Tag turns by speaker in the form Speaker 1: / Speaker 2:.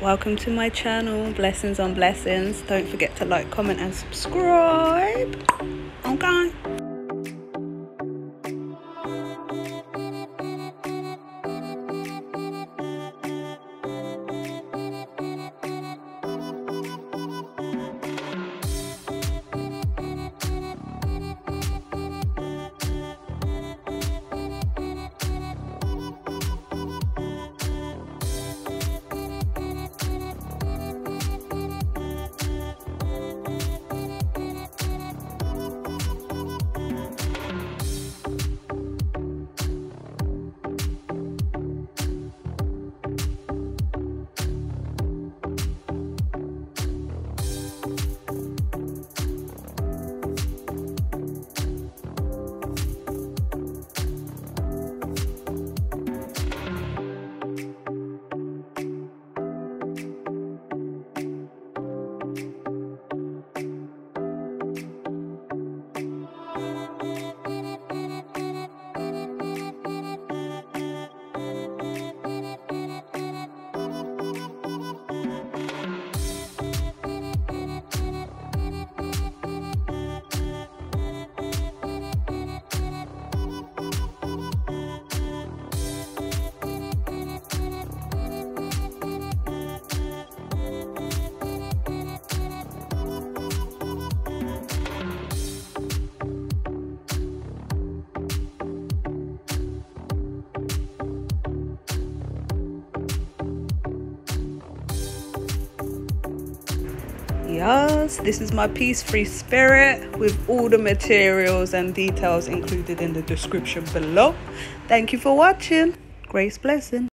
Speaker 1: welcome to my channel blessings on blessings. Don't forget to like comment and subscribe. Okay yes this is my piece free spirit with all the materials and details included in the description below. Thank you for watching. Grace blessing